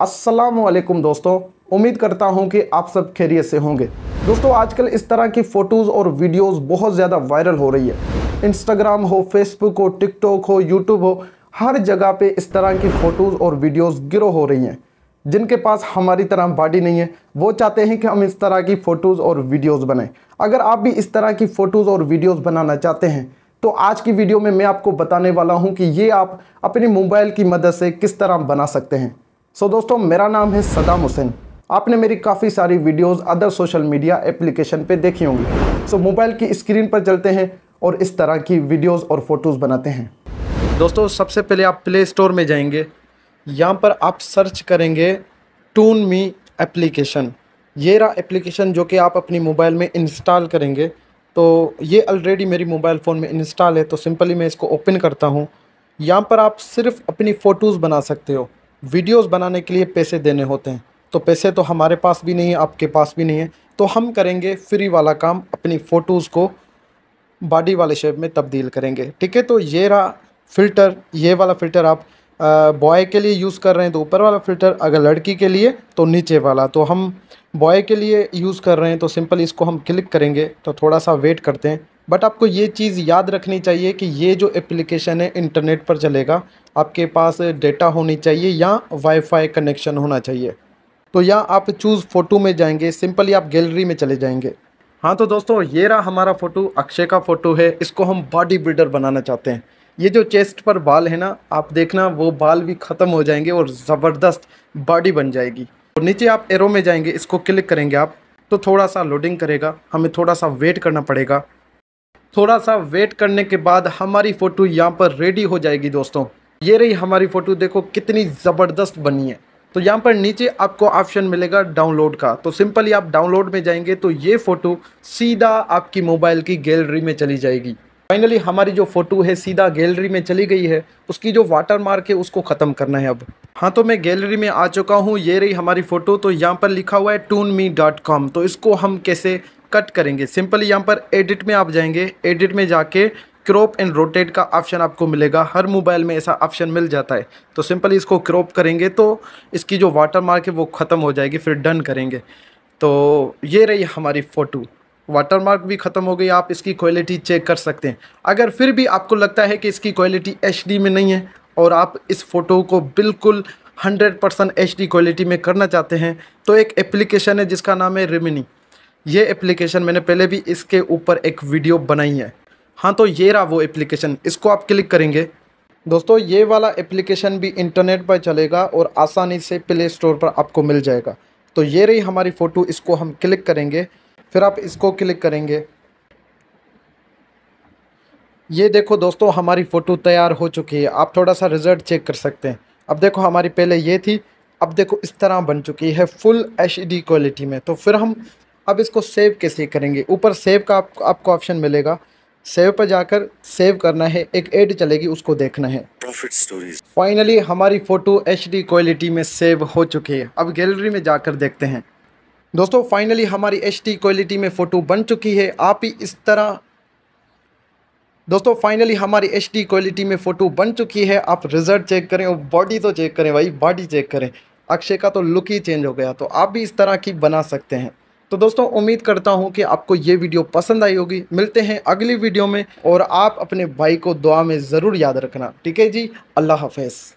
वालेकुम दोस्तों। उम्मीद करता हूँ कि आप सब खैरियत से होंगे। दोस्तों, आजकल इस तरह की फ़ोटोज़ और वीडियोस बहुत ज़्यादा वायरल हो रही है। इंस्टाग्राम हो फेसबुक हो टिकटॉक हो यूट्यूब हो, हर जगह पे इस तरह की फ़ोटोज़ और वीडियोस गिरो हो रही हैं। जिनके पास हमारी तरह बॉडी नहीं है, वो चाहते हैं कि हम इस तरह की फ़ोटोज़ और वीडियोज़ बनाएँ। अगर आप भी इस तरह की फ़ोटोज़ और वीडियोज़ बनाना चाहते हैं तो आज की वीडियो में मैं आपको बताने वाला हूँ कि ये आप अपने मोबाइल की मदद से किस तरह बना सकते हैं। सो so, दोस्तों मेरा नाम है सदाम हुसैन। आपने मेरी काफ़ी सारी videos other social media application पे देखी होंगी। सो so, मोबाइल की स्क्रीन पर चलते हैं और इस तरह की वीडियोस और फ़ोटोज़ बनाते हैं। दोस्तों सबसे पहले आप प्ले स्टोर में जाएँगे। यहाँ पर आप सर्च करेंगे टून मी एप्लीकेशन ये रहा एप्लीकेशन जो कि आप अपनी मोबाइल में इंस्टॉल करेंगे। तो ये ऑलरेडी मेरी मोबाइल फ़ोन में इंस्टॉल है। तो सिंपली मैं इसको ओपन करता हूँ। यहाँ पर आप सिर्फ़ अपनी फ़ोटोज़ बना सकते हो। वीडियोज़ बनाने के लिए पैसे देने होते हैं। तो पैसे तो हमारे पास भी नहीं है, आपके पास भी नहीं है। तो हम करेंगे फ्री वाला काम, अपनी फ़ोटोज़ को बॉडी वाले शेप में तब्दील करेंगे। ठीक है? तो ये रहा फ़िल्टर, ये वाला फ़िल्टर आप बॉय के लिए यूज़ कर रहे हैं तो ऊपर वाला फ़िल्टर, अगर लड़की के लिए तो नीचे वाला। तो हम बॉय के लिए यूज़ कर रहे हैं तो सिंपल इसको हम क्लिक करेंगे। तो थोड़ा सा वेट करते हैं। बट आपको ये चीज़ याद रखनी चाहिए कि ये जो एप्लीकेशन है इंटरनेट पर चलेगा, आपके पास डेटा होनी चाहिए या वाईफाई कनेक्शन होना चाहिए। तो या आप चूज़ फ़ोटो में जाएँगे सिंपली आप गैलरी में चले जाएँगे। हाँ तो दोस्तों, ये रहा हमारा फ़ोटो अक्षय का फ़ोटो है। इसको हम बॉडी बिल्डर बनाना चाहते हैं। ये जो चेस्ट पर बाल है ना, आप देखना, वो बाल भी ख़त्म हो जाएँगे और ज़बरदस्त बॉडी बन जाएगी। और नीचे आप एरो में जाएँगे, इसको क्लिक करेंगे आप तो थोड़ा सा लोडिंग करेगा। हमें थोड़ा सा वेट करना पड़ेगा। थोड़ा सा वेट करने के बाद हमारी फ़ोटो यहाँ पर रेडी हो जाएगी दोस्तों। ये रही हमारी फ़ोटो देखो कितनी ज़बरदस्त बनी है। तो यहाँ पर नीचे आपको ऑप्शन मिलेगा डाउनलोड का। तो सिंपली आप डाउनलोड में जाएँगे तो ये फ़ोटो सीधा आपकी मोबाइल की गैलरी में चली जाएगी। फाइनली हमारी जो फ़ोटो है सीधा गैलरी में चली गई है। उसकी जो वाटर मार्क है, उसको ख़त्म करना है अब। हाँ तो मैं गैलरी में आ चुका हूँ। ये रही हमारी फ़ोटो तो यहाँ पर लिखा हुआ है टून मी डॉट कॉम तो इसको हम कैसे कट करेंगे। सिंपली यहाँ पर एडिट में आप जाएँगे। एडिट में जाके क्रॉप एंड रोटेट का ऑप्शन आपको मिलेगा। हर मोबाइल में ऐसा ऑप्शन मिल जाता है। तो सिंपली इसको क्रॉप करेंगे तो इसकी जो वाटर मार्क है वो ख़त्म हो जाएगी, फिर डन करेंगे। तो ये रही हमारी फ़ोटो। वाटर मार्क भी ख़त्म हो गई, आप इसकी क्वालिटी चेक कर सकते हैं। अगर फिर भी आपको लगता है कि इसकी क्वालिटी एचडी में नहीं है और आप इस फ़ोटो को बिल्कुल 100% परसेंट एच क्वालिटी में करना चाहते हैं तो एक एप्लीकेशन है जिसका नाम है रिमिनी। ये एप्लीकेशन मैंने पहले भी इसके ऊपर एक वीडियो बनाई है। हाँ तो ये रहा वो एप्लीकेशन इसको आप क्लिक करेंगे। दोस्तों, ये वाला एप्लीकेशन भी इंटरनेट पर चलेगा और आसानी से प्ले स्टोर पर आपको मिल जाएगा। तो ये रही हमारी फ़ोटो इसको हम क्लिक करेंगे। फिर आप इसको क्लिक करेंगे। ये देखो दोस्तों, हमारी फ़ोटो तैयार हो चुकी है। आप थोड़ा सा रिज़ल्ट चेक कर सकते हैं। अब देखो, हमारी पहले ये थी। अब देखो, इस तरह बन चुकी है फुल एच क्वालिटी में। तो फिर हम अब इसको सेव कैसे करेंगे? ऊपर सेव का आप, आपको ऑप्शन मिलेगा। सेव पर जाकर सेव करना है एक एड चलेगी उसको देखना है। प्रॉफिट स्टोरीज फाइनली हमारी फ़ोटो एचडी क्वालिटी में सेव हो चुकी है। अब गैलरी में जाकर देखते हैं। दोस्तों फाइनली हमारी एचडी क्वालिटी में फ़ोटो बन चुकी है। आप ही इस तरह दोस्तों फाइनली हमारी एचडी क्वालिटी में फ़ोटो बन चुकी है। आप रिज़ल्ट चेक करें और बॉडी तो चेक करें भाई बॉडी चेक करें। अक्षय का तो लुक ही चेंज हो गया तो आप भी इस तरह की बना सकते हैं। तो दोस्तों, उम्मीद करता हूँ कि आपको ये वीडियो पसंद आई होगी। मिलते हैं अगली वीडियो में और आप अपने भाई को दुआ में ज़रूर याद रखना। ठीक है जी? अल्लाह हाफिज़।